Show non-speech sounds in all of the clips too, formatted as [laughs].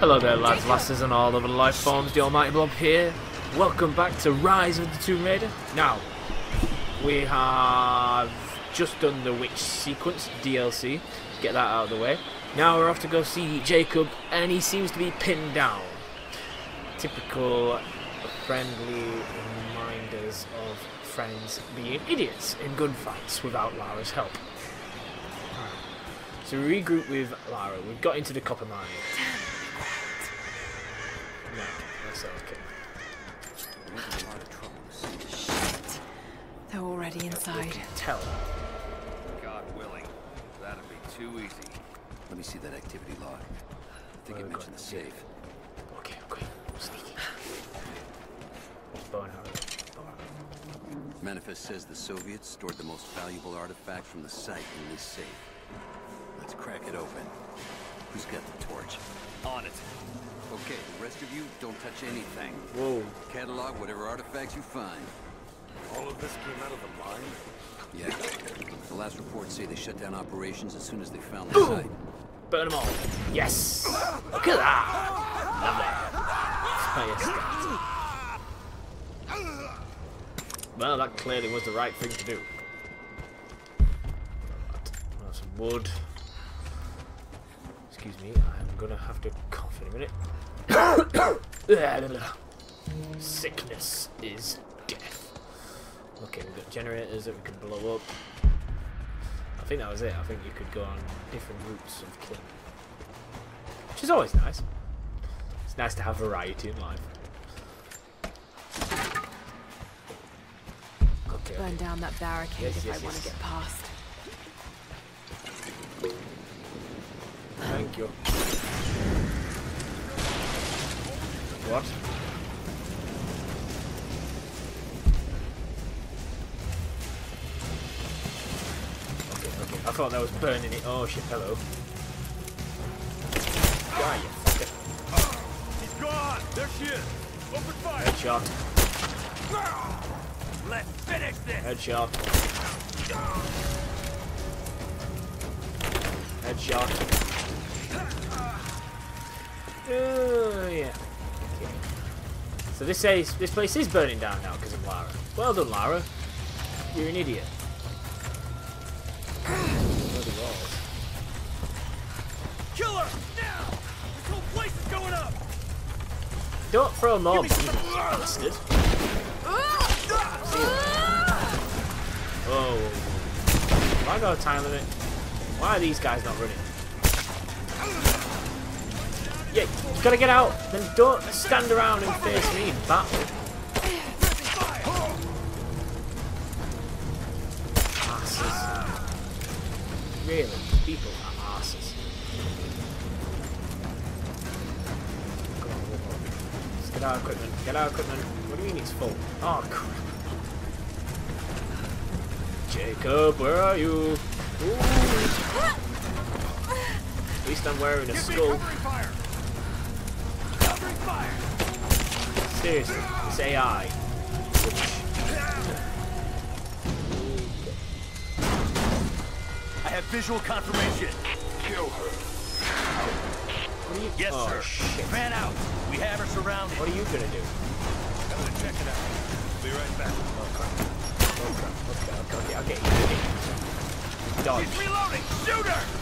Hello there lads, lasses and all other life forms, the almighty Blob here. Welcome back to Rise of the Tomb Raider. Now, we have just done the witch sequence, DLC, get that out of the way. Now we're off to go see Jacob and he seems to be pinned down. Typical friendly reminders of friends being idiots in gunfights without Lara's help. So we regroup with Lara. We've got into the copper mine. No, that's okay. They're already inside. Tell her. God willing, that'd be too easy. Let me see that activity log. I think Where it we mentioned the safe. Okay, okay. Sneaky. Bow and arrow. Bow and arrow. Manifest says the Soviets stored the most valuable artifact from the site in this safe. Let's crack it open. Who's got the torch? On it. Okay, the rest of you, don't touch anything. Whoa. Catalog whatever artifacts you find. All of this came out of the mine? Yeah. The last reports say they shut down operations as soon as they found the site. Burn them all. Yes. Look at that. Lovely. Fire start. Well, that clearly was the right thing to do. Right. Well, some wood. Excuse me, I'm gonna have to cough in a minute. Sickness is death. Okay, we've got generators that we can blow up. I think that was it. I think you could go on different routes of killing. Which is always nice. It's nice to have variety in life. Okay, Burn okay. down that barricade Yes, if yes, I want to get past. Thank you. What? Okay, okay. I thought that was burning it. Oh shit, hello. Die, you fucker. He's gone! There she is! Open fire! Headshot. Let's finish this! Headshot. Headshot. Oh yeah. Okay. So this says this place is burning down now because of Lara. Well done, Lara. You're an idiot. Bloody walls. Kill her! Now! This whole place is going up! Don't throw mobs, you bastard. Ah! Whoa. Have I got a time limit? Why are these guys not running? Yeah, you gotta get out. Then don't stand around and face me in battle. Asses. Really, people are asses. Come on, one more. Let's get our equipment. Get our equipment. What do you mean it's full? Oh crap. Jacob, where are you? Ooh. At least I'm wearing a skull. Seriously, it's AI. I have visual confirmation. Kill her. What are you? Yes, oh, sir. shit. Fan out. We have her surrounded. What are you gonna do? I'm gonna check it out. Be right back. Okay, okay, okay, I'll get you. I'll get you. Dodge. She's reloading! Shoot her!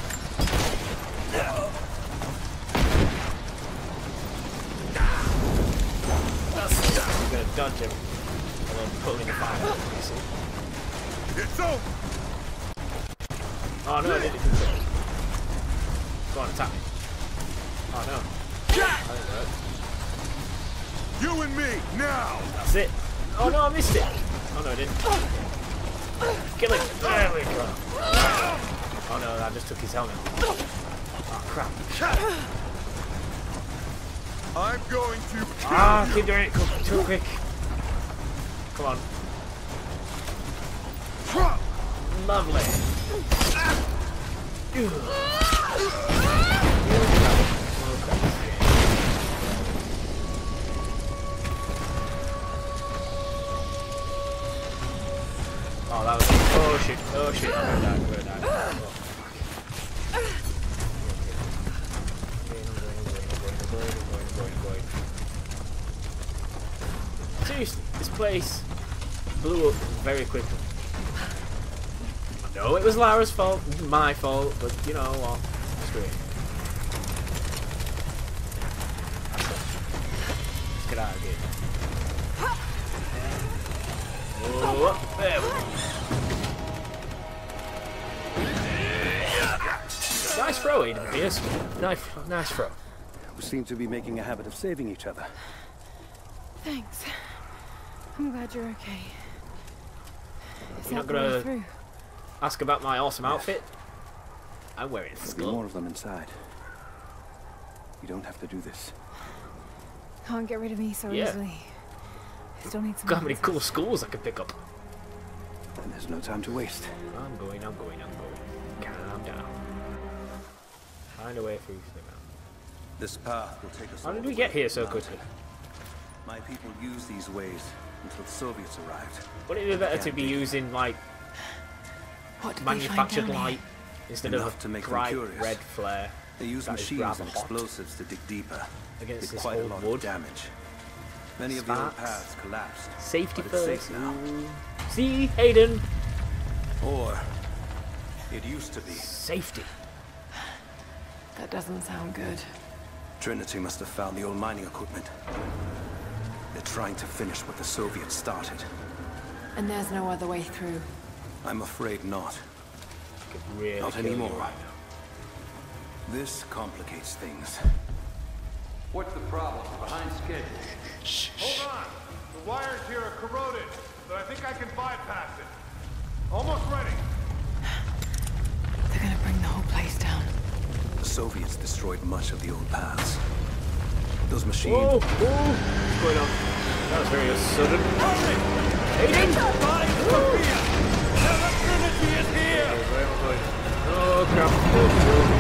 Put him in the fire. It's over! Oh no, I did it. Go on, attack me. Oh no. That. You and me, now! That's it. Oh no, I missed it. Oh no, I didn't. Kill him. There we go. Oh no, I just took his helmet. Oh crap. I'm going to kill Ah, keep doing it too quick. Come on. Lovely. Oh, that was. Oh shit! Oh shit! I'm gonna die! I'm gonna die! Oh, Seriously, this place blew up very quickly. I know it was Lara's fault, my fault, but you know what? Screw it. Let's get out of here. Oh, there we go. Nice throw, Aiden Pearce. Nice, nice throw. We seem to be making a habit of saving each other. Thanks. I'm glad you're okay. Is You're not that the way gonna- through? Ask about my awesome outfit. I'm wearing a There'll be more of them inside. You don't have to do this. Can't get rid of me so Yeah. easily. I still need some. Look how many cool skulls I can pick up. And there's no time to waste. I'm going, I'm going, I'm going. Calm down. Find a way through the ground. This path will take us. How did we get here so quickly? My people use these ways until the Soviets arrived. Wouldn't it be better to be using like What did they find manufactured light instead Enough of to make bright red flare They use machines and explosives to dig deeper. against Did this quite a lot wood? of damage. Many of the old paths collapsed. Safety But it's first. safe now. See, Hayden. Or it used to be. Safety. That doesn't sound good. Trinity must have found the old mining equipment. They're trying to finish what the Soviets started. And there's no other way through. I'm afraid not. Really Not anymore. right This complicates things. What's the problem? Behind schedule. Hold on. The wires here are corroded, but I think I can bypass it. Almost ready. They're gonna bring the whole place down. The Soviets destroyed much of the old paths. Those machines. Whoa! Whoa! What's going on? That was very sudden. Hayden! Where am I going? Oh crap.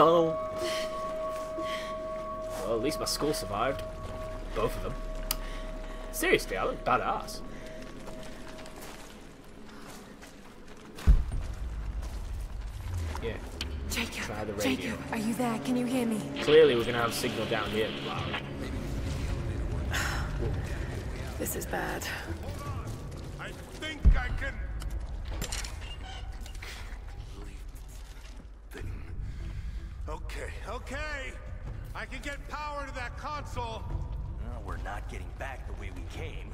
Hello. Well, at least my school survived. Both of them. Seriously, I look badass. Yeah, Jacob, Try the radio. Jacob, are you there? Can you hear me? clearly we're gonna have signal down here. Wow. This is bad. I think I can. Okay, okay. I can get power to that console. Well, we're not getting back the way we came.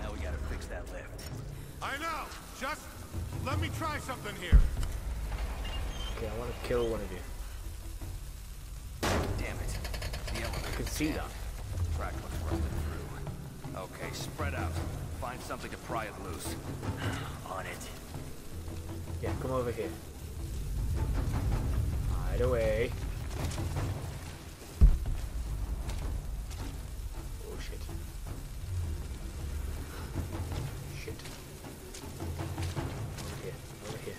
Now we gotta fix that lift. I know. Just let me try something here. Okay, I want to kill one of you. Damn it. The elevator. I can see that. track looks rusted through. Okay, spread out. Find something to pry it loose. [sighs] On it. Yeah, come over here. Hide away. Oh shit. Shit. Over here. Over here.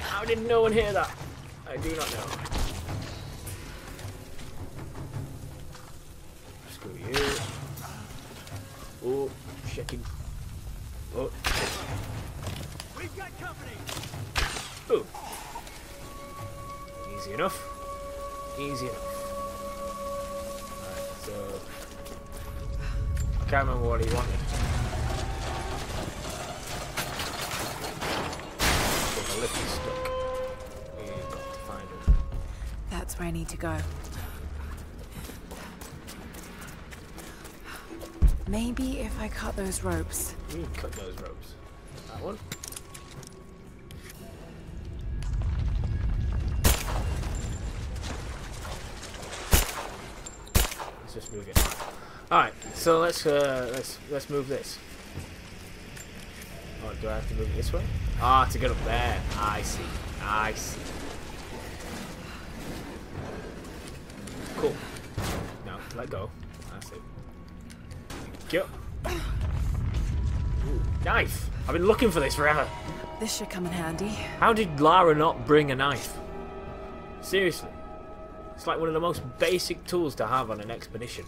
How did no one hear that? I do not know. Screw you. Oh, shaking. Oh, We've got company! Ooh. Easy enough. Easy enough. Alright, so... I can't remember what he wanted. So the lift is stuck. We've got to find him. That's where I need to go. Maybe if I cut those ropes. We can cut those ropes. That one. So let's uh, let's let's move this. Oh, do I have to move it this way? Ah, to get up there. I see. I see. Cool. Now let go. That's it. Ooh, knife! I've been looking for this forever. This should come in handy. How did Lara not bring a knife? Seriously. It's like one of the most basic tools to have on an expedition.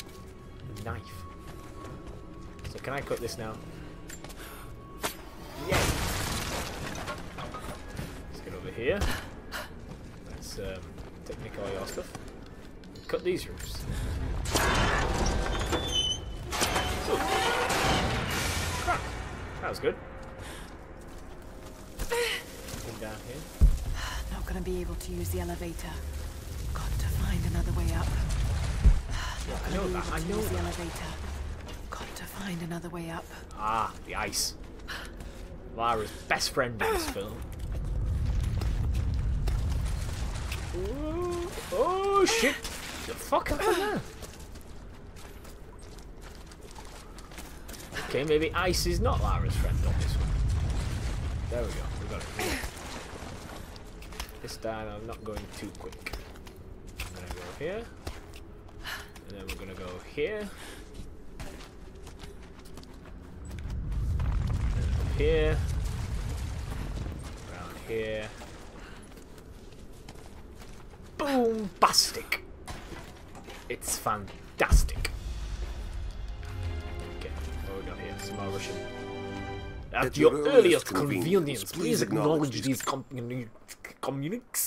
A knife. Can I cut this now? Yeah. Let's get over here. Let's um, take Nick all your stuff. Cut these roofs. Ooh. Crap. That was good. Come down here. Not gonna be able to use the elevator. Got to find another way up. Not I know that, I know use the that. elevator. Find another way up. Ah, the ice. Lara's best friend in this film. Ooh, oh shit! The fuck happened there? Okay, maybe ice is not Lara's friend on this one. There we go, we got it. This time I'm not going too quick. I'm gonna go here. And then we're gonna go here. Up here. Around here. Boom! Bastic! It's fantastic. Okay, what we got here? Some more Russian. At, At your, earliest convenience, convenience, please acknowledge acknowledge these communi-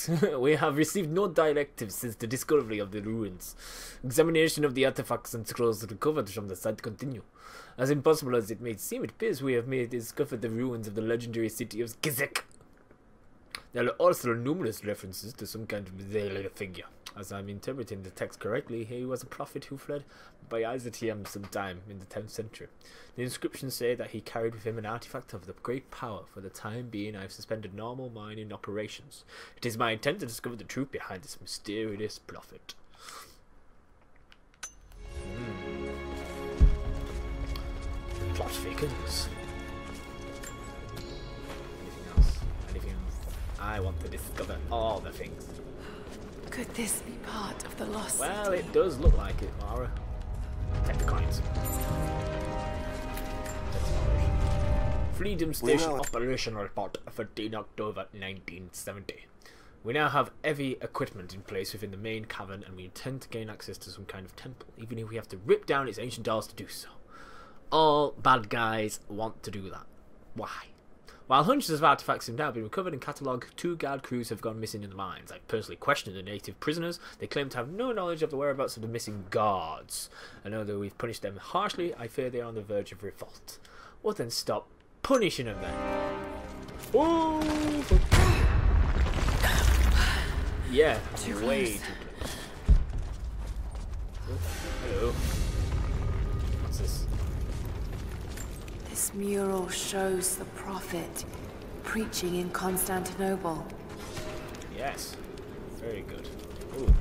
[laughs] we have received no directives since the discovery of the ruins. Examination of the artifacts and scrolls recovered from the site continue. As impossible as it may seem, it appears we have made discovered the ruins of the legendary city of Kitezh. There are also numerous references to some kind of figure. As I'm interpreting the text correctly, he was a prophet who fled by Byzantium sometime in the 10th century. The inscriptions say that he carried with him an artifact of the great power. For the time being, I have suspended normal mining operations. It is my intent to discover the truth behind this mysterious prophet. Hmm. Plot thickens. Anything else? Anything else? I want to discover all the things. Could this be part of the lost Well, city? it does look like it, Mara. Take the coins. Freedom Station now- Operational Report, 13 October 1970. We now have heavy equipment in place within the main cavern, and we intend to gain access to some kind of temple, even if we have to rip down its ancient doors to do so. All bad guys want to do that. Why? While hundreds of artifacts have now been recovered and catalogued, two guard crews have gone missing in the mines. I've personally questioned the native prisoners. They claim to have no knowledge of the whereabouts of the missing guards. And although we've punished them harshly, I fear they are on the verge of revolt. Well then stop punishing them then. Oh, yeah, Too way too close. Oh, hello. What's this? This mural shows the prophet preaching in Constantinople. Yes. Very good. Ooh.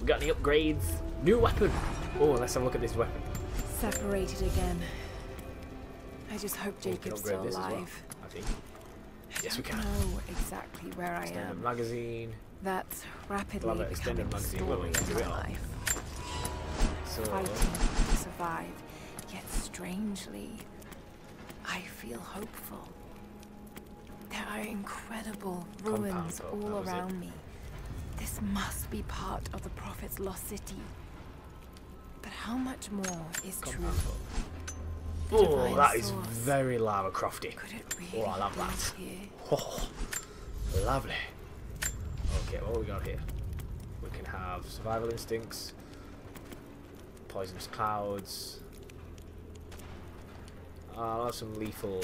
We got any upgrades? New weapon! Oh, let's have a look at this weapon. Separated again. I just hope Jacob's still as well, alive. I think. I Yes, we can. know exactly where I Extended am. magazine. That's rapidly Love it, extended becoming magazine. Well, we can of do my it all. life. So, Fighting to survive, yet strangely, I feel hopeful. There are incredible ruins hope, all was it. around me. This must be part of the prophet's lost city. But how much more is true? compound. The Oh, that is very Lara Crofty. Could it really Oh, I love that. [laughs] Oh, lovely. Okay, what we got here? We can have survival instincts, poisonous clouds. Ah, I'll have some lethal.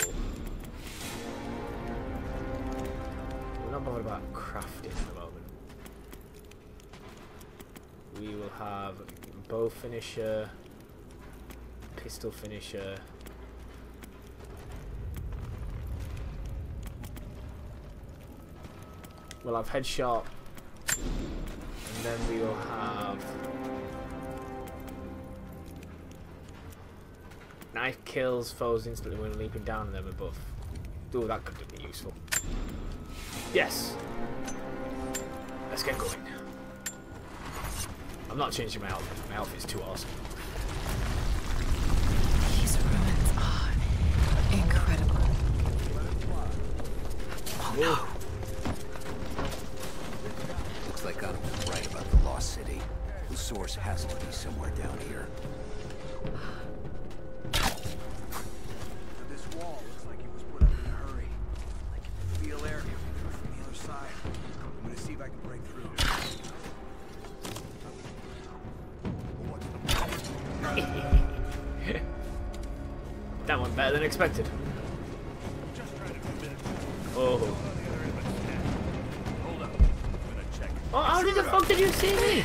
We're not bothered about crafting at the moment. We will have bow finisher, pistol finisher. We'll have headshot, and then we will have Knife kills foes instantly when leaping down on them above. Ooh, that could be useful. Yes. Let's get going. I'm not changing my outfit. My outfit's too awesome. These ruins are incredible. Oh no! Expected. Oh. Hold up. I'm gonna check. Oh, how did the fuck did you see me?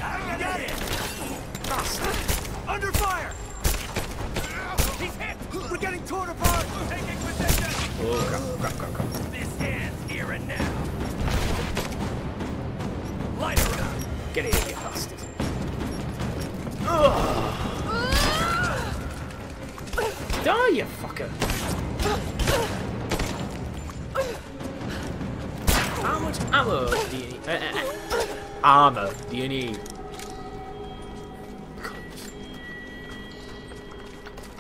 Ammo do you need? Uh, uh, uh, armor do you need?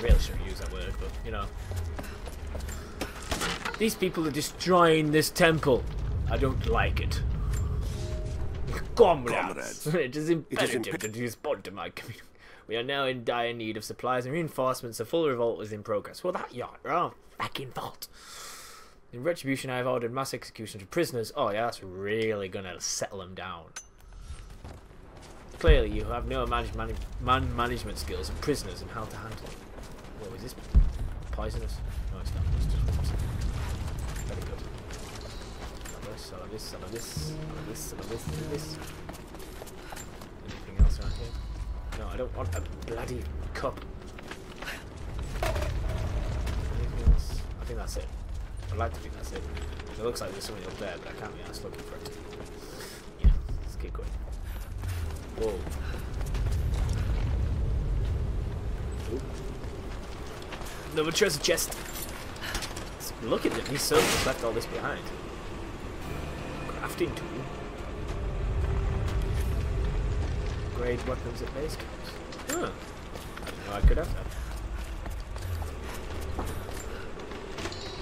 Really shouldn't use that word, but you know. These people are destroying this temple. I don't like it. Comrades, Comrades, [laughs] it is imperative impe- that you respond to my community. [laughs] We are now in dire need of supplies and reinforcements. A full revolt is in progress. Well, that yacht, oh, fucking fault. In retribution, I have ordered mass executions of prisoners. Oh, yeah, that's really gonna settle them down. Clearly, you have no mani man management skills of prisoners and how to handle them. Whoa, is this poisonous? No, it's not. It's just water. Very good. Of this, of this, of this, this, some this, this. Anything else around here? No, I don't want a bloody cup. Anything else? I think that's it. I'd like to think that's it. It looks like there's something up there, but I can't be honest looking for it. Yeah, let's keep going. Whoa. Oop. Another treasure chest. Look at them, these soldiers left all this behind. Crafting tool. Grade weapons at base camps. Huh. I didn't know I could have that.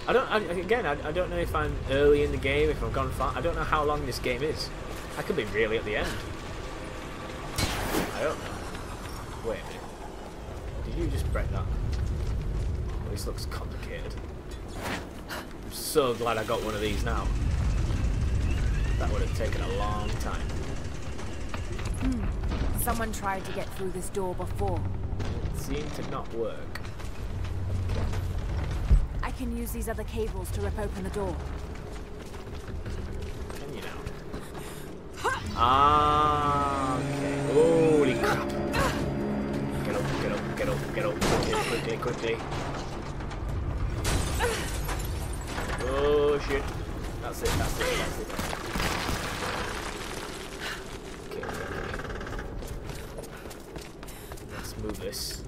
I don't. I, again, I, I don't know if I'm early in the game, if I've gone far. I don't know how long this game is. I could be really at the end. I don't know. Wait a minute. Did you just break that? Oh, this looks complicated. I'm so glad I got one of these now. That would have taken a long time. Hmm. Someone tried to get through this door before. It seemed to not work. Can use these other cables to rip open the door. Can you now? Ah, okay. Holy crap. Get up, get up, get up, get up. Quickly, quickly, quickly. Oh, shit. That's it, that's it, that's it. Okay, okay. Let's move this.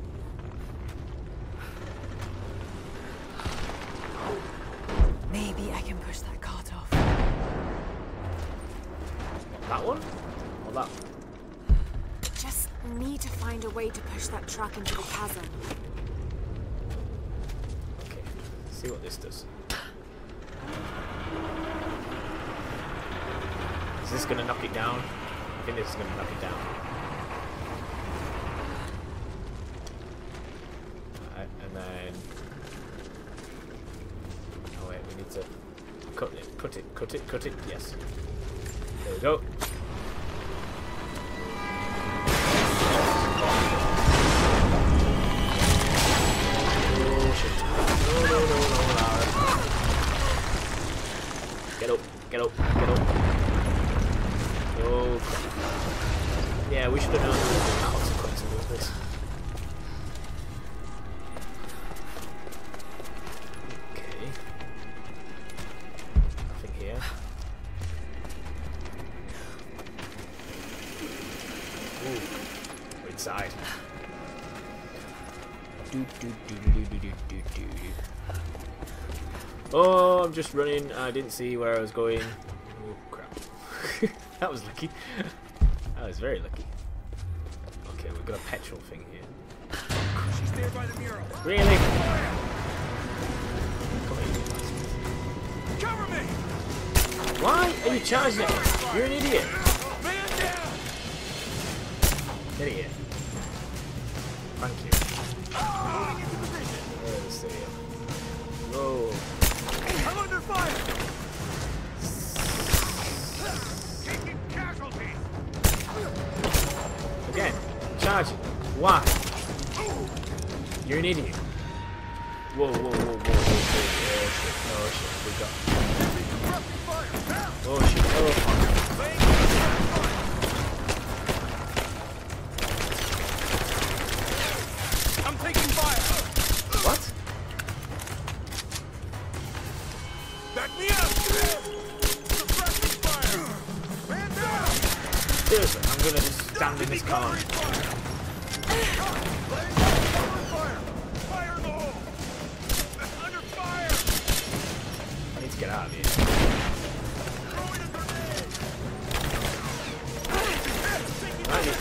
Maybe I can push that cart off. That one? Or that? Just need to find a way that truck into the chasm. Okay, see what this does. Is this gonna knock it down? I think this is gonna knock it down. Oh wait, we need to cut it, cut it, cut it, cut it. Yes. There we go. We should have known there would be consequences with this. Okay. Nothing here. Ooh, we're inside. Do, do, do, do, do, do, do, do. Oh, I'm just running. I didn't see where I was going. Oh, crap. [laughs] that was lucky. That was very lucky. Okay, we've got a petrol thing here. She's there by the mural. Really? Come on, you bastard. Cover me! Why are you charging it? You're an idiot. Man down! Get here. Thank you. Let's. Whoa. I'm under fire! It. Why? You're an idiot. Whoa, whoa, whoa, whoa, whoa, whoa. Oh shit. Oh shit. We got. Oh shit. Oh. I'm taking fire! What? Back me up! Suppressing fire! Man down! Seriously, I'm gonna just stand in this car.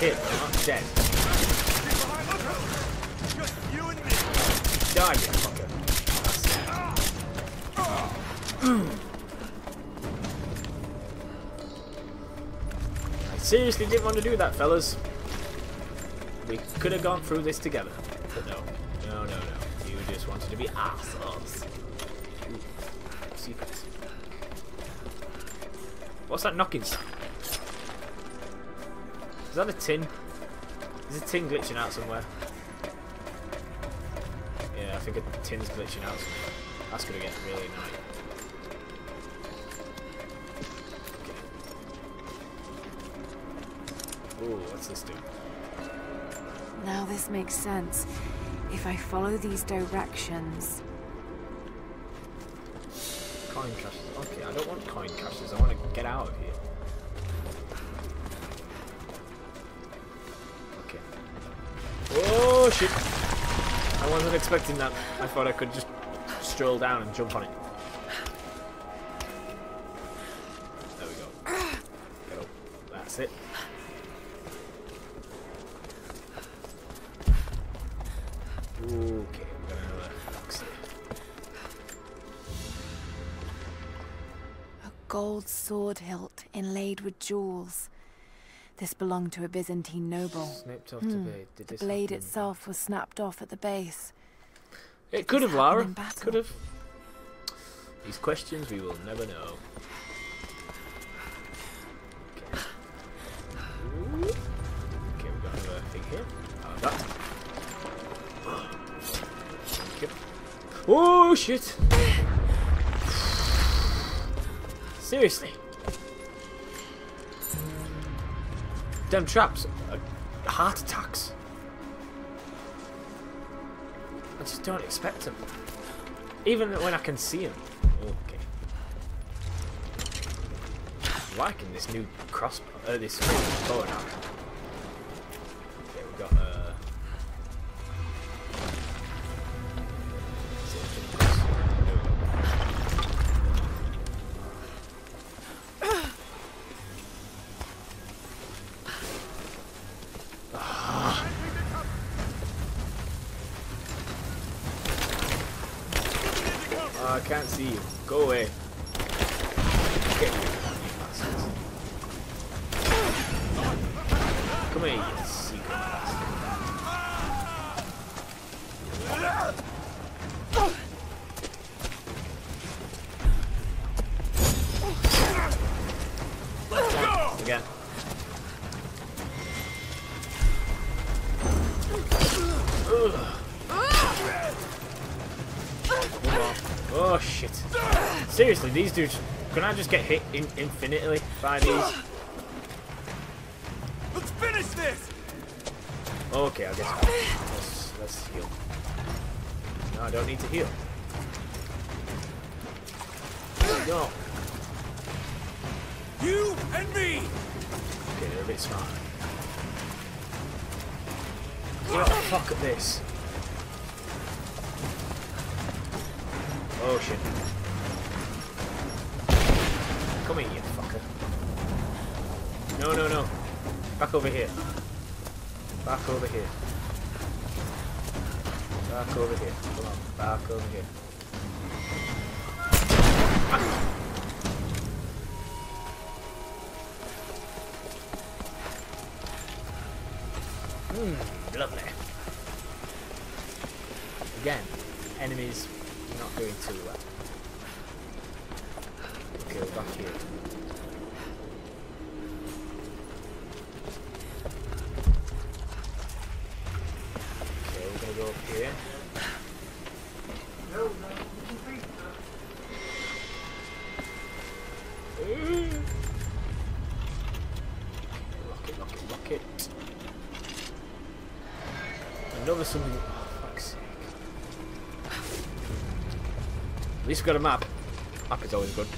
Hit, but I'm dead. Die, you fucker. I seriously didn't want to do that, fellas. We could have gone through this together. But no. No, no, no. You just wanted to be assholes. Secrets. What's that knocking sound? Is that a tin? Is a tin glitching out somewhere? Yeah, I think a tin's glitching out somewhere. That's gonna get really annoying. Okay. Ooh, what's this do? Now this makes sense. If I follow these directions. Coin caches. Okay, I don't want coin caches. I want to get out of here. Oh shit! I wasn't expecting that. I thought I could just stroll down and jump on it. There we go. Get up. That's it. Okay, we're gonna have a box here. A gold sword hilt inlaid with jewels. This belonged to a Byzantine noble. Snipped off the hmm. blade. Did The blade itself was snapped off at the base. It could have, Lara. Could have. These questions we will never know. Okay. Okay, we got another thing here. That. Thank. Oh shit! Seriously. Them traps are heart attacks. I just don't expect them. Even when I can see them. Okay. Liking this new crossbow, uh, this bow Again. Oh shit. Seriously, these dudes. Can I just get hit in infinitely by these? Let's finish this! Okay, I guess. Let's, let's heal. No, I don't need to heal. No. You and me! Okay, they're a bit smart. The fuck at this? Oh shit. Come here, you fucker. No, no, no. Back over here. Back over here. Back over here. Come on, back over here. Ah. Mmm, lovely. Again, enemies not doing too well. Okay, we're back here. Got a map. Map is always good.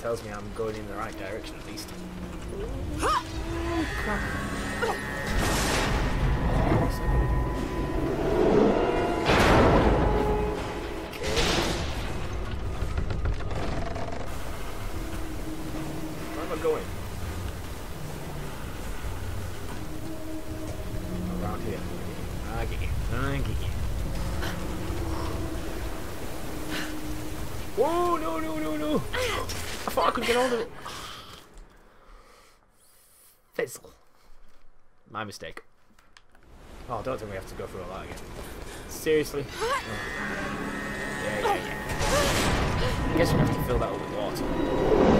Tells me I'm going in the right direction at least. Where am I going? Around here. I get you. I get you. Whoa, no, no, no, no. I thought I could get hold of it. Fizzle. My mistake. Oh, I don't think we have to go through all that again. Seriously? Oh. [gasps] Yeah, yeah, yeah. I guess we have to fill that up with water.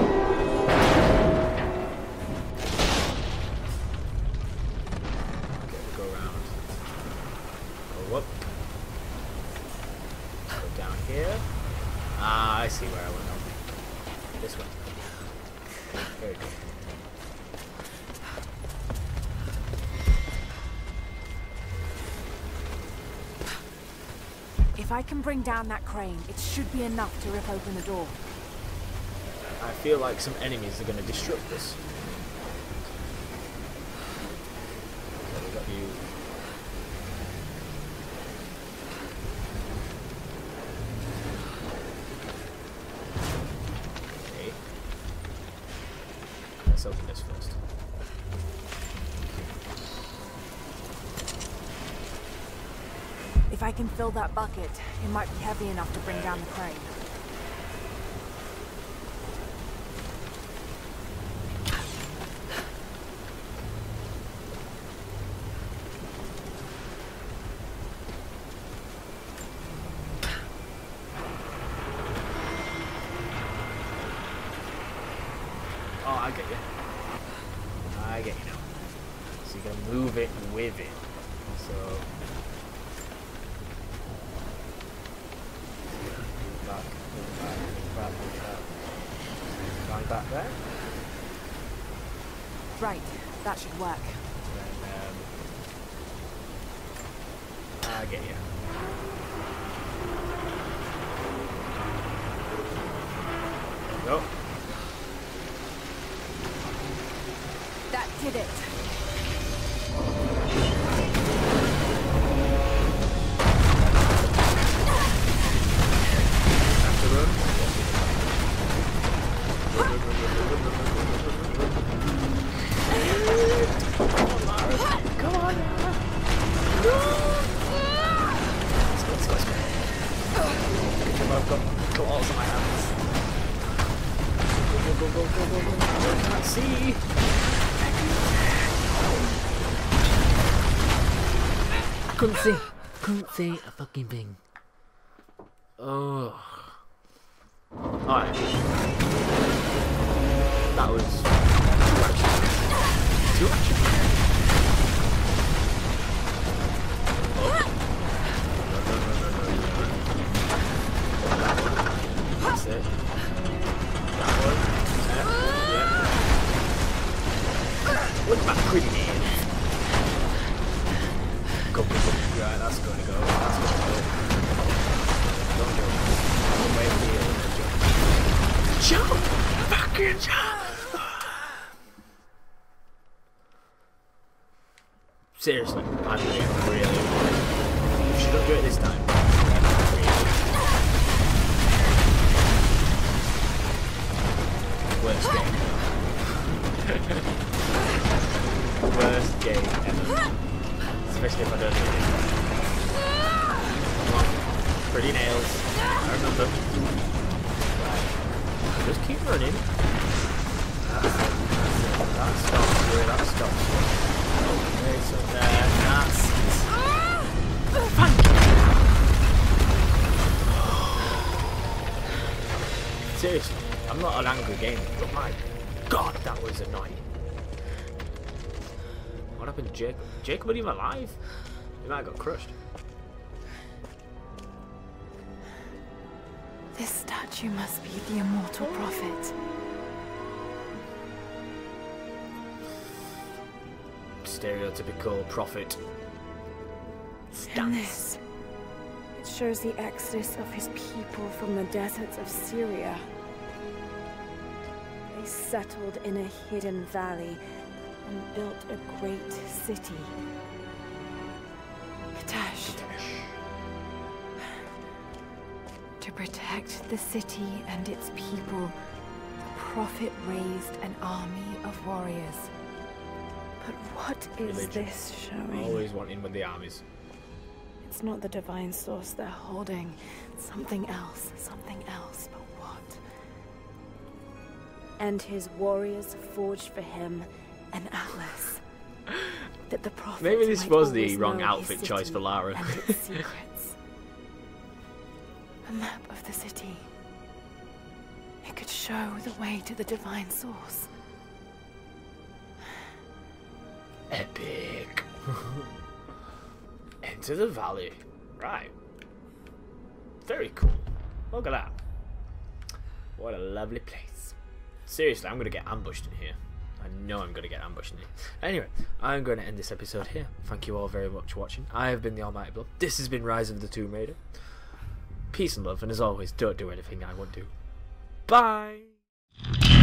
I can bring down that crane, it should be enough to rip open the door. I feel like some enemies are going to disrupt this. So we got you. Okay. Let's open this first. If I can fill that bucket, it might be heavy enough to bring down the crane. Oh, I get you. I get you now. So you can move it with it. So. Back, move back, move back, move back. Going back there. Right, that should work. Then, um, I get you. Go. That did it. Too Seriously, I'm doing really well. You shouldn't do it this time. Worst game ever. Worst game ever. Especially if I don't do. Come on. Pretty nails. I remember. Just keep running. That's it. That stops you. That stops Seriously, I'm not an angry gamer, but my god, that was annoying. What happened to Jacob? Jacob wasn't even alive? He might have got crushed. This statue must be the immortal prophet. Stereotypical prophet. Stance. It shows the exodus of his people from the deserts of Syria. They settled in a hidden valley and built a great city. Kitezh. To protect the city and its people, the prophet raised an army of warriors. But what is Religion. this showing? Always wanting with the armies. It's not the divine source they're holding. Something else. Something else. But what? And his warriors forged for him an atlas. that the prophet Maybe this was the wrong outfit choice for Lara. and its [laughs] secrets. A map of the city. It could show the way to the divine source. Epic. [laughs] Enter the valley. Right. Very cool. Look at that. What a lovely place. Seriously, I'm going to get ambushed in here. I know I'm going to get ambushed in here. Anyway, I'm going to end this episode here. Thank you all very much for watching. I have been the Almighty Blob. This has been Rise of the Tomb Raider. Peace and love, and as always, don't do anything I won't do. Bye!